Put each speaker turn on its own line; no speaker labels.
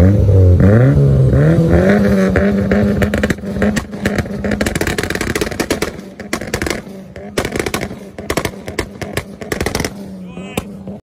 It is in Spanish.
Mm-hmm.